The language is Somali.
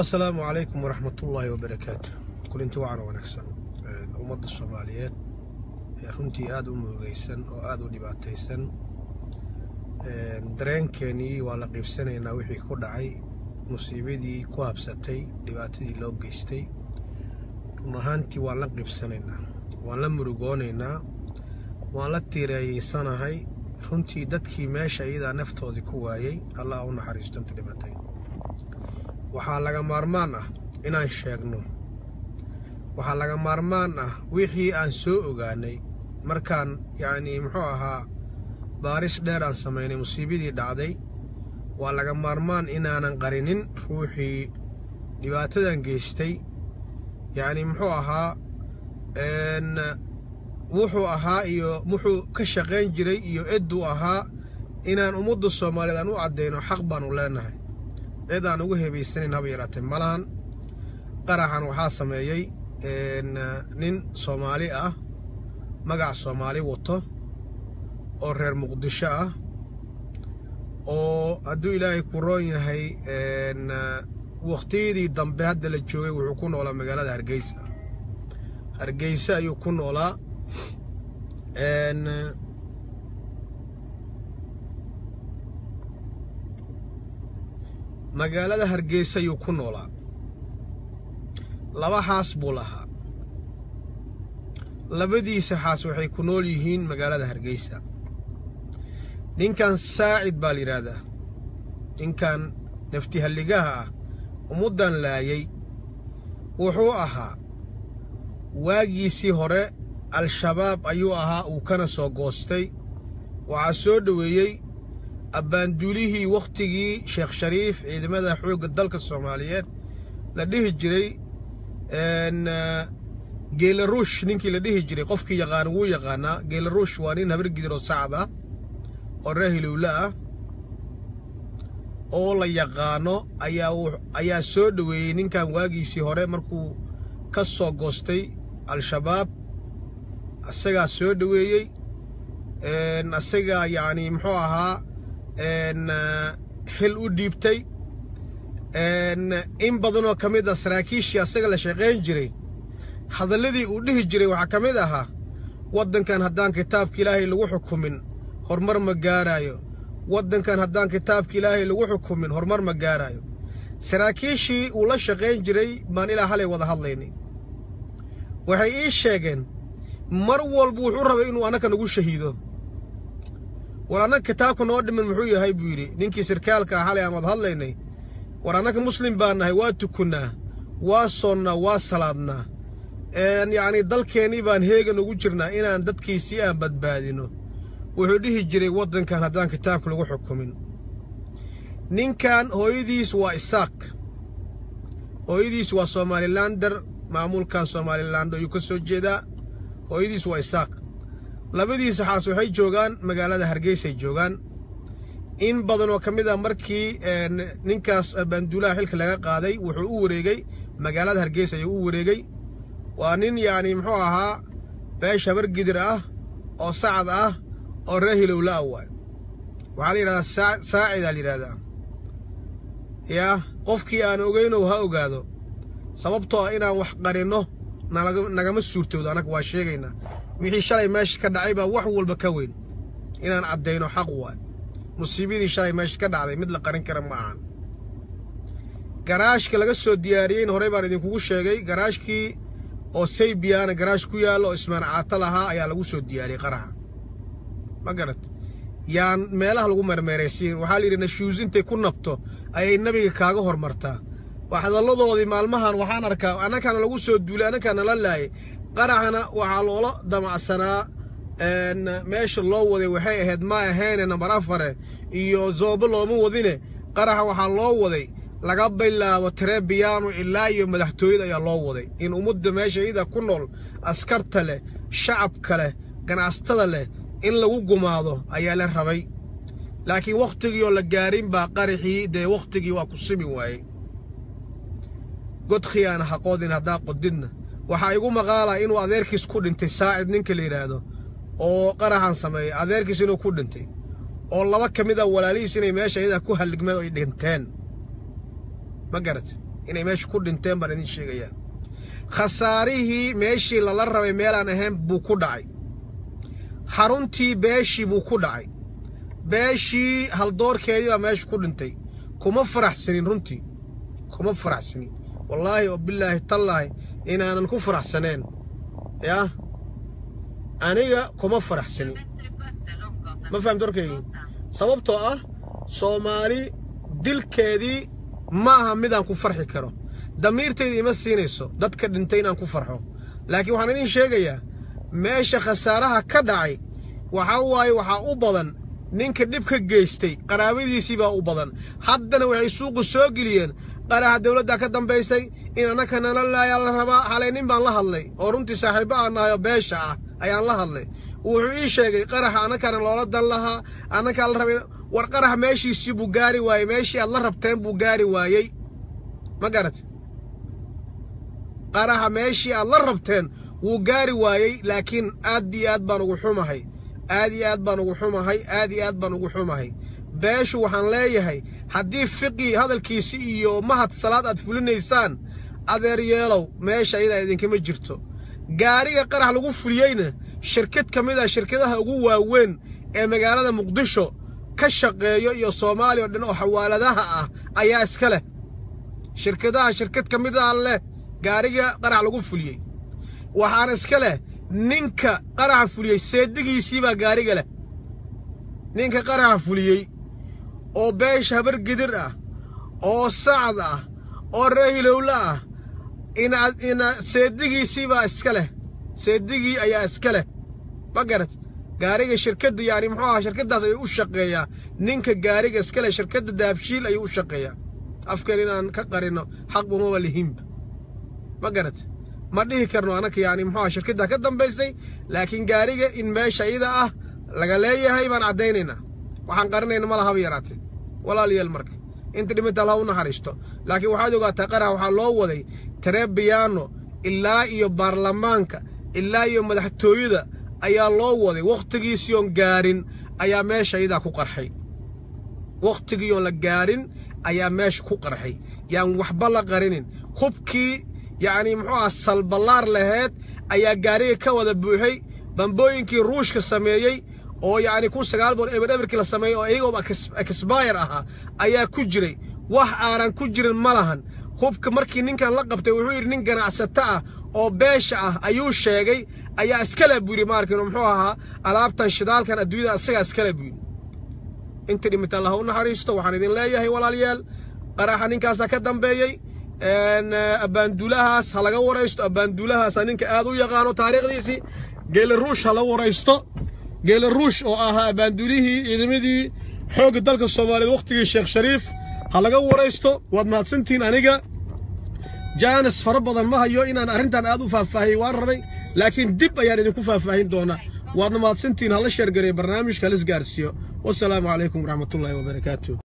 asalaamu calaykum waraxmatullaahi wabarakaatu kulinti wacan wanaagsan. Ummadda soomaaliyeed ee runtii aada u murugaysan oo aada u dhibaataysan dareenkeenii waa la qiibsanaynaa wixii ku dhacay musiibadii ku habsatay dhibaatadii loo geystay. Run ahaantii waan la qiibsanaynaa waan la murugoonaynaa waan la tiireeyeysanahay runtii dadkii meesha iyadaa naftoodii ku waayey allah u naxariisto inta dhimatay waxaa laga maarmaan ah inaan sheegno. Waxaa laga maarmaan ah wixii aan soo ogaanay. Markaan yacnii muxuu ahaa baaris dheer aan samaynay musiibadii dhacday. Waa laga maarmaan inaanan qarinin ruuxii dhibaatadan geystay. Yacnii muxuu ahaa wuxuu ahaa iyo wuxuu ka shaqayn jiray iyo cidduu ahaa inaan ummadda soomaaliyeed aan u caddayno xaq baanu leenahay cid aan ugu hebaysanayn haba yaraatee malahan qaraxan waxaa sameeyey nin soomaali ah magac soomaali wato oo reer muqdisho ah oo hadduu ilaahay ku roon yahay wakhtiyadii dambe hadda la joogay wuxuu ku noolaa magaalada hargeysa. Hargeysa ayuu ku noolaa magaalada hargeysa ayuu ku noolaa. Laba xaas buu lahaa. Labadiisa xaas waxay ku nool yihiin magaalada hargeysa. Ninkan saacid baa la yidhaahdaa. Ninkan naftihalligaha ah ummaddan laayay wuxuu ahaa waagiisii hore al-shabaab ayuu ahaa uu kana soo goostay waxaa soo dhoweeyey abbaanduulihii wakhtigii sheekh shariif ciidamada xoogga dalka soomaaliyeed la dhihi jiray geelaruush ninkii la dhihi jiray qofkii yaqaan wuu yaqaanaa. Geelaruush waa nin habar gidiroo sacad ah oo reer hilowle ah oo la yaqaano ayaa ayaa soo dhoweeyey ninkan waagiisii hore markuu ka soo goostay al-shabaab. Asagaa soo dhoweeyey asagaa yacnii muxuu ahaa xil u dhiibtay. In badanoo ka mid ah saraakiishii asaga la shaqayn jiray hadalladii uu dhihi jiray waxaa ka mid ahaa waddankan haddaan kitaabka ilaahay lagu xukumin horumar ma gaaraayo. Waddankan haddaan kitaabka ilaahay lagu xukumin horumar ma gaaraayo. Saraakiishii uu la shaqayn jiray baan ilaa halay wada hadlaynay. Waxay ii sheegeen mar walba wuxuu rabay inuu annaka nagu shahiido war annaga kitaabka noo dhimin muxuu yahay buu yidhi ninkii sarkaalka ah halay aan wada hadlaynay. War annaga muslim baan nahay waa tukunnaa waa soonnaa waa salaadnaa. Yacnii dalkeennii baan heegan ugu jirnaa inaan dadkiisii aan badbaadino. Wuxuu dhihi jiray waddankan haddaan kitaabka lagu xukumin. Ninkan hooyadiis waa isaaq. Hooyadiis waa somalilander maamulkan somaliland ayuu ka soo jeedaa. Hooyadiis waa isaaq labadiisa xaas waxay joogaan magaalada hargeysay joogaan. In badan oo ka mid ah markii ninkaas banduulaha xilka laga qaaday wuxuu u wareegey magaalada hargeysa ayuu u wareegey waa nin yacnii muxuu ahaa beesha bargidir ah oo sacad ah oo reer hilowla ah waxaa la yidhahdaa saacidaa la yidhahdaa. Yaa qofkii aan ogaynow ha ogaado. Sababtoo ah inaan wax qarinno nagama suurtowdo annaga waa sheegaynaa wixii shalay meesha ka dhacay baa wax walba ka weyn. Inaan caddayno xaq waay musiibadii shalay meesha ka dhacday mid la qarin kara ma ahan. Garaashka laga soo diyaariyeyna horey baan idinkugu sheegay garaashkii oo saybiyaana garaash ku yaallo oo ismaan caato lahaa ayaa lagu soo diyaariyey qaraxa ma garat yaan meelaha lagu mermeeraysiin waxaa layidhi nashuus intay ku nabto ayay nebiga kaaga hormartaa. Waa hadalladoodii maalmahan waxaan arkaa annakaana lagu soo duulay annakaana la laayay qaraxana waxaa loola damacsanaa meesha loo waday waxay ahayd ma ahayne nambar afare iyo zoobo looma wadine. Qaraxa waxaa loo waday laga bilaabo trebiyaano ilaa iyo madaxtooyada ayaa loo waday. In ummadda meesha iyada ku nool askarta leh shacabka leh ganacsatada leh in lagu gumaado ayaa la rabay. Laakiin wakhtigii oo la gaarin baa qaraxii dee wakhtigii waa ku simi waayey. Godkhiyaana ha qodin haddaa qodidna waxaa igu maqaalaa inuu adeerkiis ku dhintay saacid ninka la yidhaahdo oo qaraxan sameeyey adeerkiis inuu ku dhintay oo laba ka mid a walaalihiis inay meesha iyadaa ku halligmeen oo ay dhinteen. Ma garat inay meesha ku dhinteen baan idin sheegayaa. Khasaarihii meeshii lala rabay meelaan ahayn buu ku dhacay. Xaruntii beeshii buu ku dhacay. Beeshii haldoorkeedii baa meesha ku dhintay. Kuma faraxsanin runtii. Kuma faraxsanin. Wallaahi oo bilaahi tallaahi inaanan ku faraxsaneen. Yaa aniga kuma faraxsanin ma fahamta warkaygi sababtoo ah soomaali dilkeedii ma aha midaan ku farxi karo. Damiirtayda ima siinayso dadka dhintay inaan ku farxo. Laakiin waxaan idiin sheegayaa meesha khasaaraha ka dhacay waxaa waaye waxaa u badan ninka dhibka geystay qaraabadiisii baa u badan. Haddana waxay suuqu soo geliyeen qaraha dawladdaa ka dambaysay in annaka nala laayaa la rabaa xalay nin baan la hadlay oo runtii saaxiibbo aan nahay oo beesha ah ayaan la hadlay. Wuxuu ii sheegay qaraxa annakana loola dan lahaa annakaa la rabay war qarax meeshiisii buu gaari waayey meeshii aad la rabteen buu gaari waayey. Ma garat qaraxa meeshii aad la rabteen wuu gaari waayey laakiin aad iyo aad baan ugu xumahay aad iyo aad baan ugu xumahay aad iyo aad baan ugu xumahay beeshu waxaan leeyahay haddii fiqii hadalkiisi iyo mahad salaad aad fulinaysaan adeer yeelow meesha ayadaa idinkama jirto. Gaariga qarax lagu fuliyeyna shirkad ka mid ah shirkadaha ugu waaweyn ee magaalada muqdisho ka shaqeeyo iyo soomaaliya o dhan oo xawaaladaha ah ayaa iska leh. Shirkadaha shirkad ka mid ah leh gaariga qarax lagu fuliyey. Waxaana iska leh ninka qaraxa fuliyey seedigiisii baa gaariga leh. Ninka qaraxa fuliyey oo beesha habar gidir ah oo sacad ah oo reehilowle ah ina ina iska leh seedigii ayaa iska leh. Ma garat gaariga shirkadda yani muxuu ahaa shirkaddaas ayuu u shaqeeyaa ninka gaariga iska leh shirkadda daabshiil ayuu u shaqeeyaa. Afkeen inaan ka qarino xaq umaba lihinba ma garat ma dhihi karno anaka yani muxuu aha shirkaddaa ka dambaysay laakiin gaariga in meesha iyada ah laga leeyahay baan caddaynaynaa waxaan qarinayna ma lahaba yaraatee walaalayaal marka. Inta dhiminta allah u naxariisto. Laakiin waxaad ogaataa qaraha waxaa loo waday tarebiyaano ilaa iyo baarlamaanka ilaa iyo madaxtooyada ayaa loo waday. Wakhtigiisii oon gaarin ayaa meesha iyadaa ku qarxay. Wakhtigii oon la gaarin ayaa meesha ku qarxay. Yaan waxba la qarinin. Hubkii yacni muxuu ah salballaar laheed ayaa gaariga ka wada buuxay bambooyinkii ruushka sameeyey oo yacni kun sagaal eber eberkii la sameeyey oo iyagoo exbayr ahaa ayaa ku jiray. Wax aanan ku jirin ma lahan. Hubka markii ninkan la qabtay wuxuu yidhi nin ganacsato ah oo beesha ah ayuu sheegay. Ayaa iskale buu yidhi maarkin muxuu ahaa alaabtan shidaalkan adduunyada isagaa iskale buu yidhi. Inta dhimita allah u naxariisto waxaan idin leeyahay walaalayaal qaraxa ninkaasaa ka dambeeyey. Abbaanduulahaas ha laga waraysto. Abbaanduulahaasa ninka aad u yaqaano taariikhdiisii. Geele ruush ha laga waraysto قال الروش أو آها باندوليه ادمدي حوق الدلك الصومالي وقتي الشيخ شريف. هلا قوا رئيسته ودنا سنتين انيقا جانس فربض المها هيو ان أنا ارنت ان آدو فافاهي وارمي لكن دب يعني ادو فافاهين دونا. ودنا سنتين هلا شير قري برنامج كالس قارسيو والسلام عليكم ورحمة الله وبركاته.